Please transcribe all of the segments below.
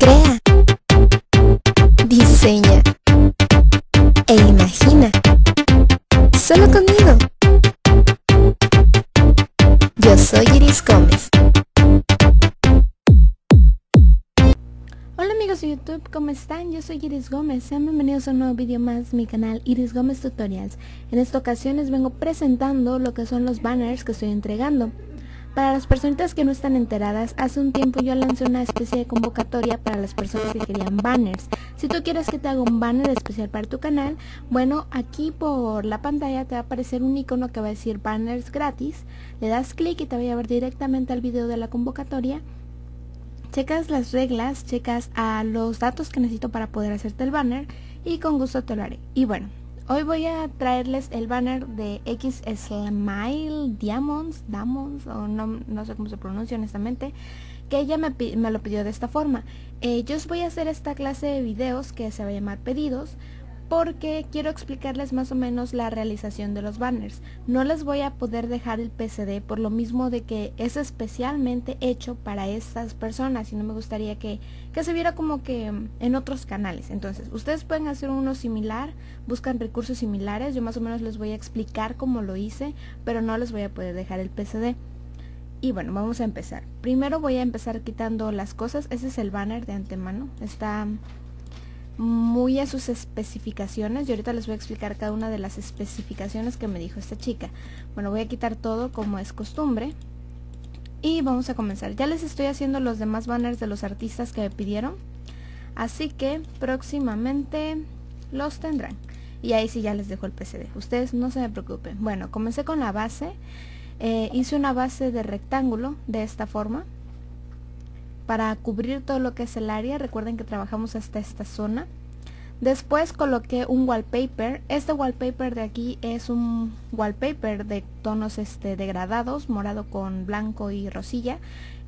Crea, diseña e imagina. Solo conmigo. Yo soy Iris Gómez. Hola amigos de YouTube, ¿cómo están? Yo soy Iris Gómez, sean bienvenidos a un nuevo video más mi canal Iris Gómez Tutorials. En esta ocasión les vengo presentando lo que son los banners que estoy entregando. Para las personitas que no están enteradas, hace un tiempo yo lancé una especie de convocatoria para las personas que querían banners. Si tú quieres que te haga un banner especial para tu canal, bueno, aquí por la pantalla te va a aparecer un icono que va a decir banners gratis. Le das clic y te va a llevar directamente al video de la convocatoria. Checas las reglas, checas a los datos que necesito para poder hacerte el banner y con gusto te lo haré. Y bueno, Hoy voy a traerles el banner de X Smile Diamonds, Diamonds, o no, sé cómo se pronuncia honestamente, que ella me, me lo pidió de esta forma. Eh, yo os voy a hacer esta clase de videos que se va a llamar pedidos, porque quiero explicarles más o menos la realización de los banners. No les voy a poder dejar el PCD por lo mismo de que es especialmente hecho para estas personas y no me gustaría que, que se viera como que mm, en otros canales. Entonces, ustedes pueden hacer uno similar, buscan recursos similares, yo más o menos les voy a explicar cómo lo hice, pero no les voy a poder dejar el PCD. Y bueno, vamos a empezar. Primero voy a empezar quitando las cosas. Ese es el banner de antemano. Está muy a sus especificaciones y ahorita les voy a explicar cada una de las especificaciones que me dijo esta chica. Bueno, voy a quitar todo como es costumbre y vamos a comenzar. Ya les estoy haciendo los demás banners de los artistas que me pidieron, así que próximamente los tendrán. Y ahí sí ya les dejo el PCD. Ustedes no se me preocupen. Bueno, comencé con la base. Eh, hice una base de rectángulo de esta forma para cubrir todo lo que es el área. Recuerden que trabajamos hasta esta zona. Después coloqué un wallpaper. Este wallpaper de aquí es un wallpaper de tonos este, degradados, morado con blanco y rosilla.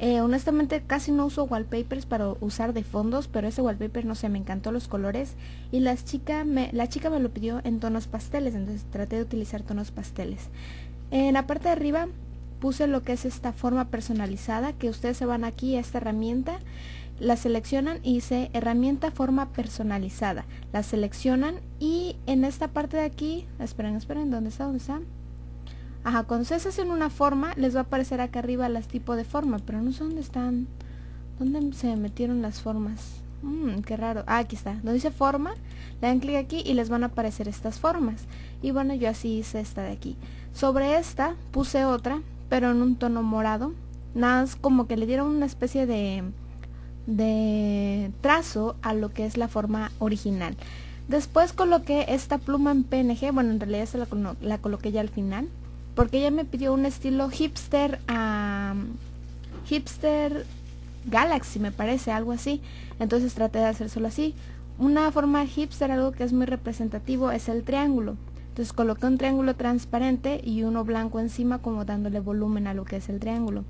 Eh, honestamente casi no uso wallpapers para usar de fondos, pero ese wallpaper no sé, me encantó los colores. Y la chica me, la chica me lo pidió en tonos pasteles, entonces traté de utilizar tonos pasteles. En la parte de arriba puse lo que es esta forma personalizada, que ustedes se van aquí a esta herramienta, la seleccionan y dice herramienta forma personalizada. La seleccionan y en esta parte de aquí, esperen, esperen, ¿dónde está? ¿Dónde está? Ajá, cuando ustedes hacen una forma, les va a aparecer acá arriba las tipos de forma, pero no sé dónde están, dónde se metieron las formas. Mmm, qué raro. Ah, aquí está. Donde dice forma, le dan clic aquí y les van a aparecer estas formas. Y bueno, yo así hice esta de aquí. Sobre esta puse otra pero en un tono morado. Nada, es como que le dieron una especie de, de trazo a lo que es la forma original. Después coloqué esta pluma en PNG, bueno en realidad se la, la coloqué ya al final, porque ella me pidió un estilo hipster a hipster Galaxy me parece, algo así. Entonces traté de hacer solo así. Una forma hipster, algo que es muy representativo, es el triángulo. Entonces coloqué un triángulo transparente y uno blanco encima como dándole volumen a lo que es el triángulo.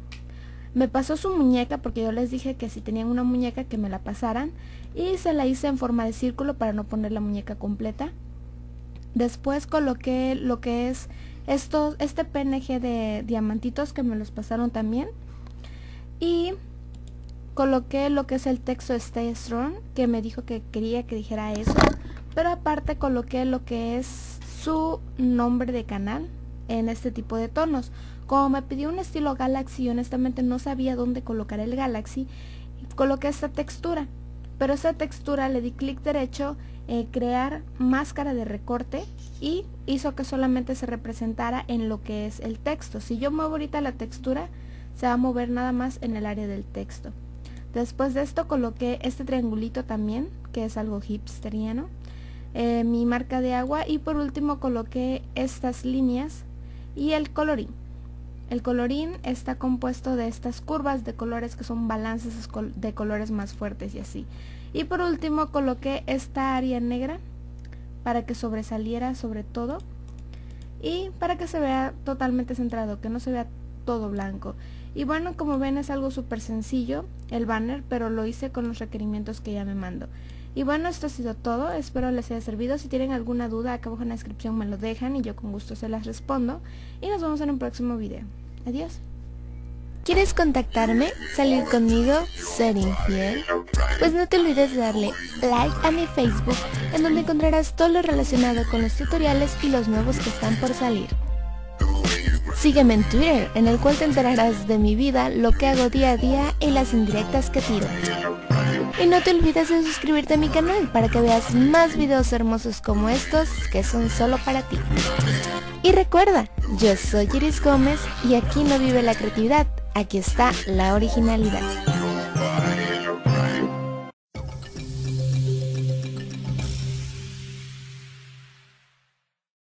Me pasó su muñeca porque yo les dije que si tenían una muñeca que me la pasaran y se la hice en forma de círculo para no poner la muñeca completa. Después coloqué lo que es estos, este PNG de diamantitos que me los pasaron también. Y coloqué lo que es el texto Stay Strong que me dijo que quería que dijera eso. Pero aparte coloqué lo que es su nombre de canal en este tipo de tonos. Como me pidió un estilo Galaxy, honestamente no sabía dónde colocar el Galaxy, coloqué esta textura. Pero esta textura le di clic derecho, eh, crear máscara de recorte y hizo que solamente se representara en lo que es el texto. Si yo muevo ahorita la textura, se va a mover nada más en el área del texto. Después de esto coloqué este triangulito también, que es algo hipsteriano. Eh, mi marca de agua y por último coloqué estas líneas y el colorín. El colorín está compuesto de estas curvas de colores que son balances de colores más fuertes y así. Y por último coloqué esta área negra para que sobresaliera sobre todo y para que se vea totalmente centrado, que no se vea todo blanco. Y bueno, como ven es algo súper sencillo el banner, pero lo hice con los requerimientos que ya me mando. Y bueno, esto ha sido todo, espero les haya servido. Si tienen alguna duda, acá abajo en la descripción me lo dejan y yo con gusto se las respondo. Y nos vemos en un próximo video. Adiós. ¿Quieres contactarme? ¿Salir conmigo? ¿Ser infiel? Pues no te olvides de darle like a mi Facebook, en donde encontrarás todo lo relacionado con los tutoriales y los nuevos que están por salir. Sígueme en Twitter, en el cual te enterarás de mi vida, lo que hago día a día y las indirectas que tiro. Y no te olvides de suscribirte a mi canal para que veas más videos hermosos como estos que son solo para ti. Y recuerda, yo soy Iris Gómez y aquí no vive la creatividad, aquí está la originalidad.